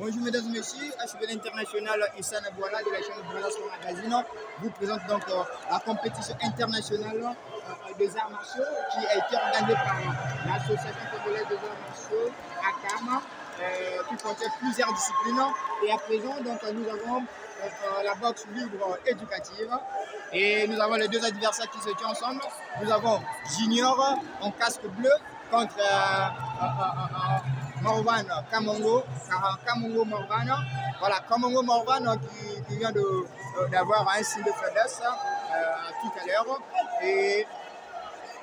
Bonjour mesdames et messieurs, HBL International Issa Nabouala de la chaîne Brothers Magazine vous présente donc euh, la compétition internationale euh, des arts martiaux qui a été organisée par l'association congolaise des arts martiaux ACAM euh, qui contient plusieurs disciplines. Et à présent donc nous avons la boxe libre éducative. Et nous avons les deux adversaires qui se tiennent ensemble. Nous avons Junior en casque bleu contre Morvan Kamongo, Kamongo Morvan. Voilà, Kamongo Morvan qui, vient euh, d'avoir un signe de faiblesse euh, tout à l'heure. Et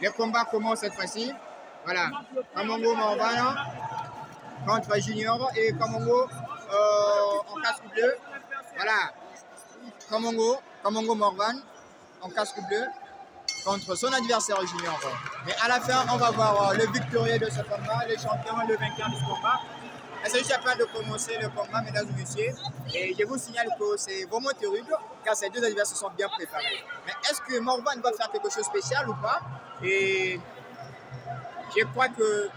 les combats commencent cette fois-ci. Voilà, Kamongo Morvan contre Junior et Kamongo euh, en casque bleu. Voilà, Kamongo, Kamongo Morvan en casque bleu contre son adversaire junior. Mais à la fin, on va voir euh, le victorieux de ce combat, le champion, le vainqueur de ce combat. C'est juste après de commencer le combat, mesdames et messieurs. Et je vous signale que c'est vraiment terrible, car ces deux adversaires sont bien préparés. Mais est-ce que Morvan va faire quelque chose de spécial ou pas? Et je crois que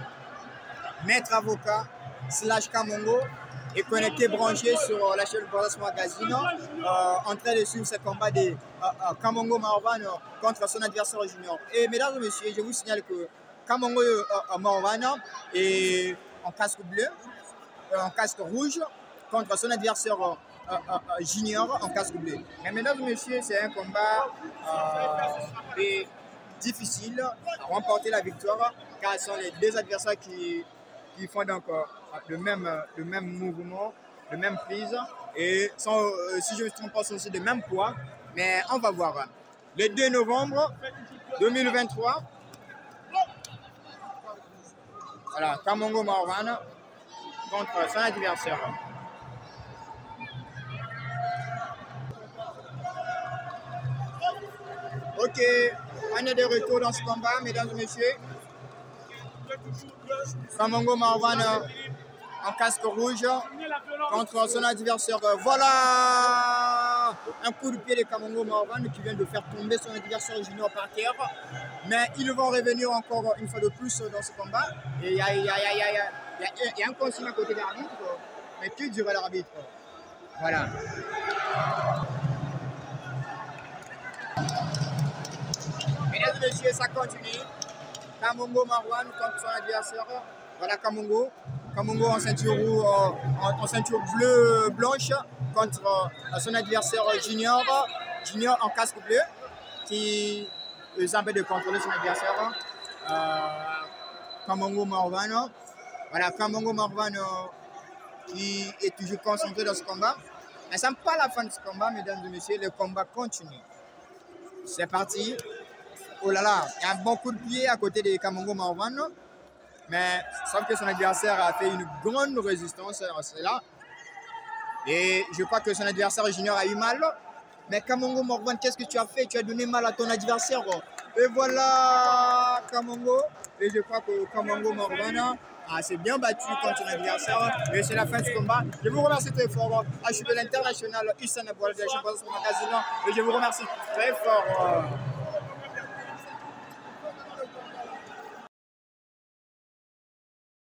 Maître Avocat slash Kamongo et connecté, branché sur la chaîne Brothers Magazine, euh, en train de suivre ce combat de euh, Kamongo Marwan contre son adversaire junior. Et mesdames et messieurs, je vous signale que Kamongo euh, Marwan est en casque bleu, en casque rouge, contre son adversaire junior en casque bleu. Mais mesdames et messieurs, c'est un combat difficile à remporter la victoire, car ce sont les deux adversaires qui, qui font donc le même, le même mouvement, le même prise. Et sans, euh, si je ne me trompe pas, c'est aussi le même poids. Mais on va voir. Le 2 novembre 2023. Voilà, Kamongo Marwan contre son adversaire. Ok, on est de retour dans ce combat, mesdames et messieurs. Kamongo Marwan en casque rouge contre son adversaire. Voilà un coup de pied de Kamongo Marwan qui vient de faire tomber son adversaire junior par terre. Mais ils vont revenir encore une fois de plus dans ce combat. Et il y a, un consigne à côté de l'arbitre. Mais qui dirait l'arbitre? Voilà. Mesdames et messieurs, ça continue. Kamongo Marwan contre son adversaire. Voilà Kamongo. Kamongo en ceinture, en, ceinture bleue blanche contre euh, son adversaire Junior. Junior en casque bleu qui empêche de contrôler son adversaire. Euh, Kamongo Marwan. Voilà, Kamongo Marwan euh, qui est toujours concentré dans ce combat. Mais ce n'est pas la fin de ce combat, mesdames et messieurs. Le combat continue. C'est parti. Oh là là, un bon coup de pied à côté de Kamongo Marwan. Mais sauf que son adversaire a fait une grande résistance à cela. Et je crois que son adversaire junior a eu mal. Mais Kamongo Morvan, qu'est-ce que tu as fait? Tu as donné mal à ton adversaire. Et voilà Kamongo. Et je crois que Kamongo Morvan s'est bien battu contre son adversaire. Et c'est la fin du combat. Je vous remercie très fort. HUB l'international Hussein Aboual de la Champions Magazine. Et je vous remercie très fort.